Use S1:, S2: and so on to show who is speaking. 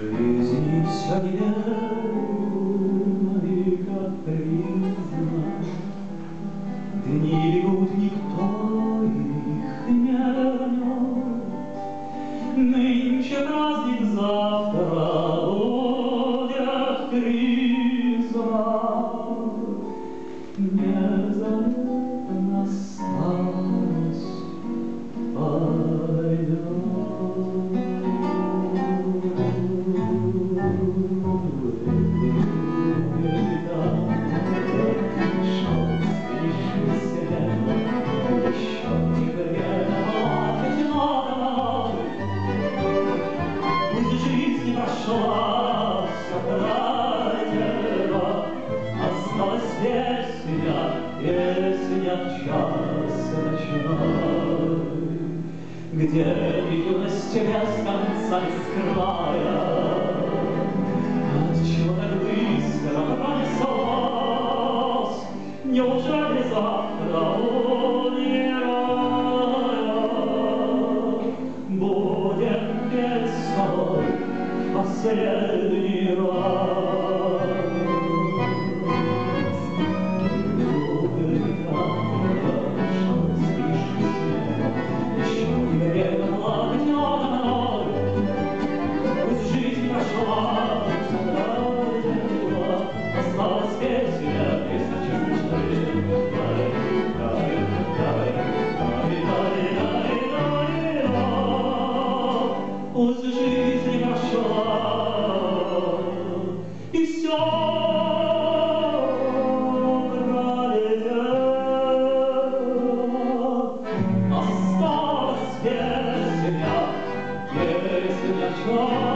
S1: жизни все верно, и как никто их не вернет. Нынче праздник за. Песня, песня в час ночной, Где юность без конца с края. Отчего так быстро пронеслось? Неужели завтра умирая Будем петь с тобой последний раз? Пусть жизнь прошла, и все пролетело.